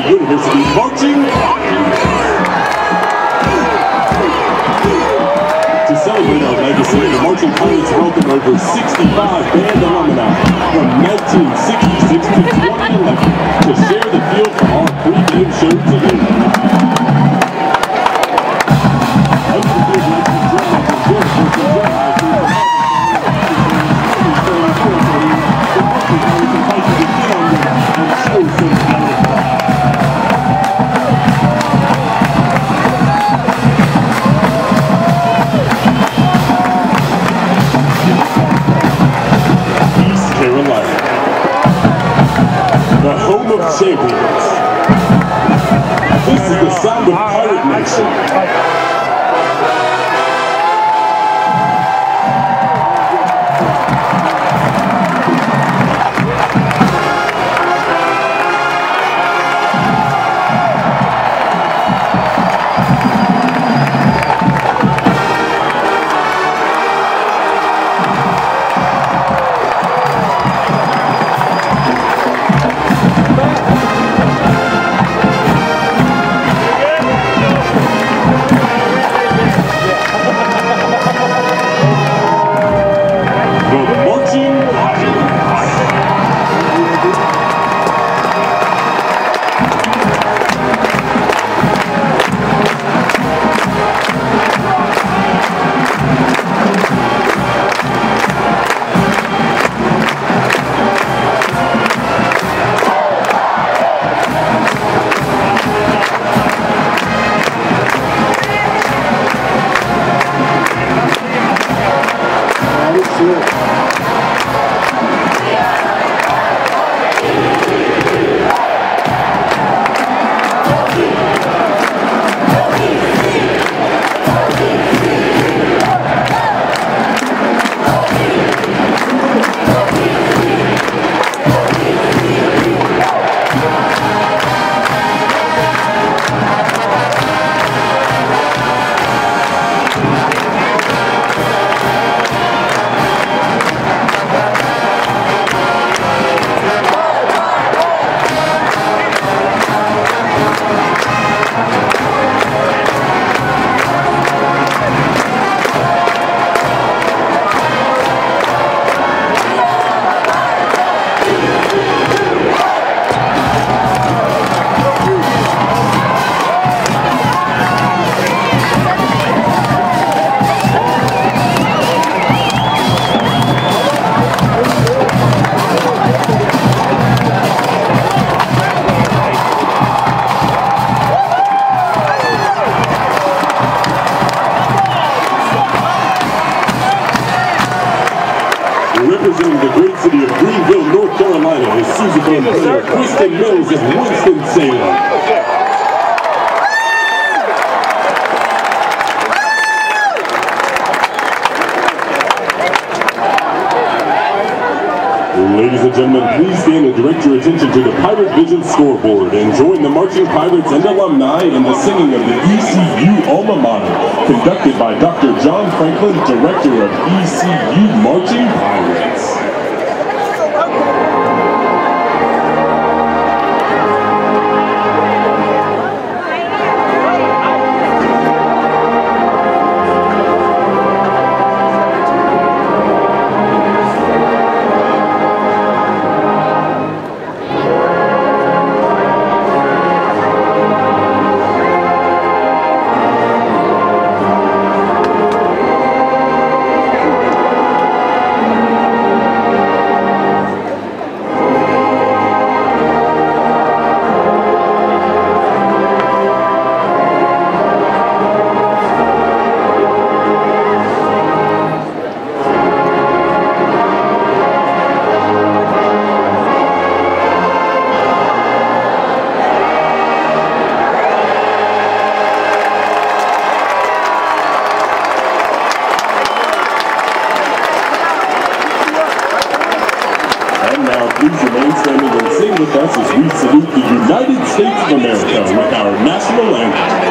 University marching To celebrate our legacy, the Marching Pirates welcome over 65 band alumni from 1966 to 2011 to share the field for our pregame show today. This is the sound of Pirate Nation. Mills and Winston-Salem. Ladies and gentlemen, please stand and direct your attention to the Pirate Vision scoreboard and join the marching pirates and alumni in the singing of the ECU alma mater, conducted by Dr. John Franklin, Director of ECU Marching Pirates. As we salute the United States of America with our national anthem.